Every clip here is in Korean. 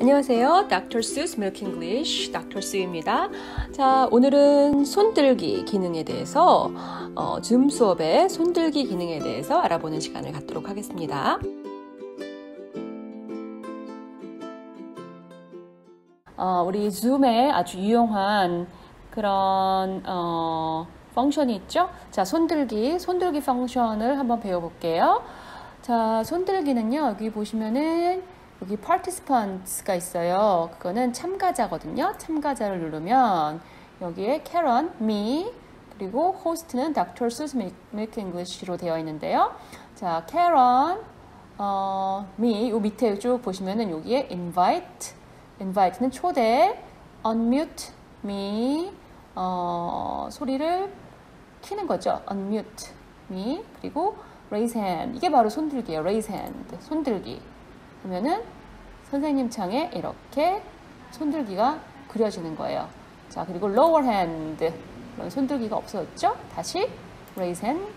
안녕하세요. Dr. Sue's Milk English, Dr. Sue입니다. 자, 오늘은 손들기 기능에 대해서 어, 줌 수업의 손들기 기능에 대해서 알아보는 시간을 갖도록 하겠습니다. 어, 우리 줌에 아주 유용한 그런 어, 펑션이 있죠. 자, 손들기, 손들기 펑션을 한번 배워볼게요. 자, 손들기는요, 여기 보시면은 여기 participants가 있어요. 그거는 참가자거든요. 참가자를 누르면 여기에 Karen, me, 그리고 host는 Dr. Sue's Milk English로 되어 있는데요. 자, Karen, 어, me, 요 밑에 쭉 보시면은 여기에 invite, invite는 초대, unmute, me, 어, 소리를 키는 거죠. unmute, me, 그리고 raise hand. 이게 바로 손들기예요. raise hand. 손들기. 그러면은 선생님 창에 이렇게 손들기가 그려지는 거예요. 자, 그리고 lower hand. 그런 손들기가 없어졌죠? 다시 raise hand.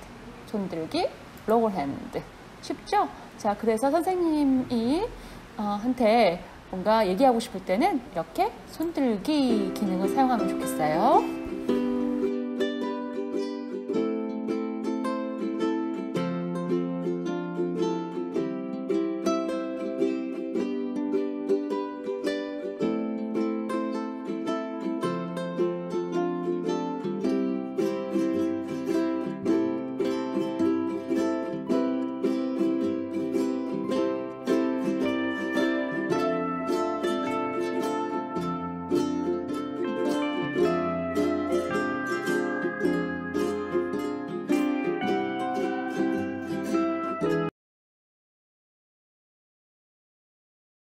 손들기, lower hand. 쉽죠? 자, 그래서 선생님이 어, 한테 뭔가 얘기하고 싶을 때는 이렇게 손들기 기능을 사용하면 좋겠어요.